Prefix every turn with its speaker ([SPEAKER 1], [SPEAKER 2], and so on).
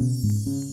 [SPEAKER 1] Música